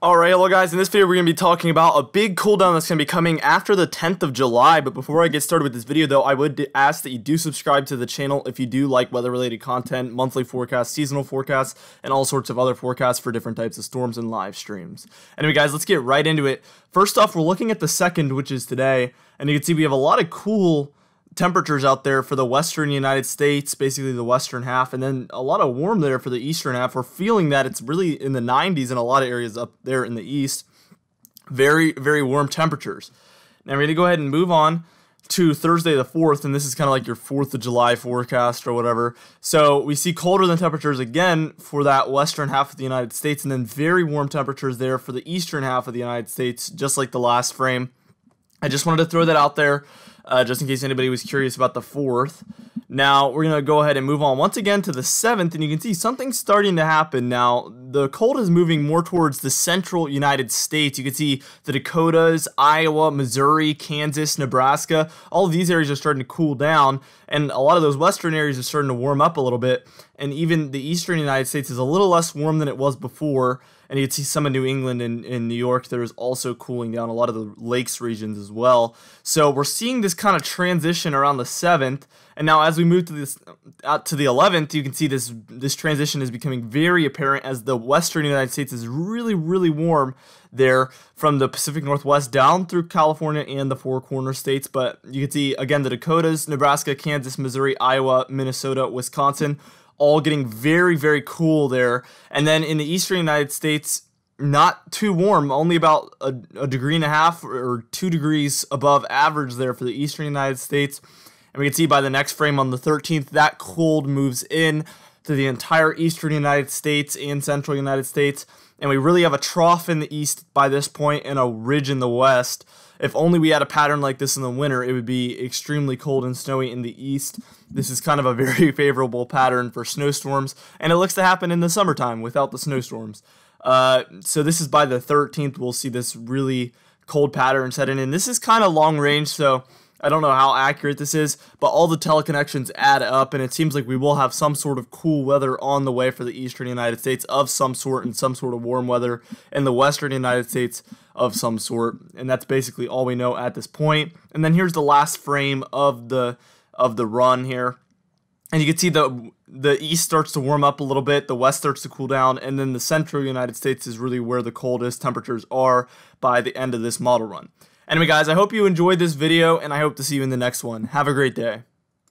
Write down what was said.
Alright, hello guys, in this video we're going to be talking about a big cooldown that's going to be coming after the 10th of July, but before I get started with this video though, I would ask that you do subscribe to the channel if you do like weather related content, monthly forecasts, seasonal forecasts, and all sorts of other forecasts for different types of storms and live streams. Anyway guys, let's get right into it. First off, we're looking at the second, which is today, and you can see we have a lot of cool temperatures out there for the western United States, basically the western half, and then a lot of warm there for the eastern half. We're feeling that it's really in the 90s in a lot of areas up there in the east. Very, very warm temperatures. Now we're going to go ahead and move on to Thursday the 4th, and this is kind of like your 4th of July forecast or whatever. So we see colder than temperatures again for that western half of the United States, and then very warm temperatures there for the eastern half of the United States, just like the last frame. I just wanted to throw that out there uh, just in case anybody was curious about the fourth. Now, we're going to go ahead and move on once again to the seventh, and you can see something's starting to happen now. The cold is moving more towards the central United States. You can see the Dakotas, Iowa, Missouri, Kansas, Nebraska. All of these areas are starting to cool down, and a lot of those western areas are starting to warm up a little bit. And even the eastern United States is a little less warm than it was before and you can see some in New England and in New York that is also cooling down a lot of the lakes regions as well. So we're seeing this kind of transition around the seventh, and now as we move to this out to the 11th, you can see this this transition is becoming very apparent as the western United States is really really warm there from the Pacific Northwest down through California and the Four Corner states. But you can see again the Dakotas, Nebraska, Kansas, Missouri, Iowa, Minnesota, Wisconsin all getting very, very cool there. And then in the eastern United States, not too warm, only about a, a, degree and a half or two degrees above average there for the eastern United States. And we can see by the next frame on the 13th, that cold moves in to the entire eastern United States and central United States. And we really have a trough in the east by this point and a ridge in the west. If only we had a pattern like this in the winter, it would be extremely cold and snowy in the east. This is kind of a very favorable pattern for snowstorms, and it looks to happen in the summertime without the snowstorms. Uh, so this is by the 13th, we'll see this really cold pattern set in, and this is kind of long range, so I don't know how accurate this is, but all the teleconnections add up, and it seems like we will have some sort of cool weather on the way for the eastern United States of some sort, and some sort of warm weather in the western United States of some sort, and that's basically all we know at this point. And then here's the last frame of the of the run here, and you can see the the east starts to warm up a little bit, the west starts to cool down, and then the central United States is really where the coldest temperatures are by the end of this model run. Anyway, guys, I hope you enjoyed this video, and I hope to see you in the next one. Have a great day.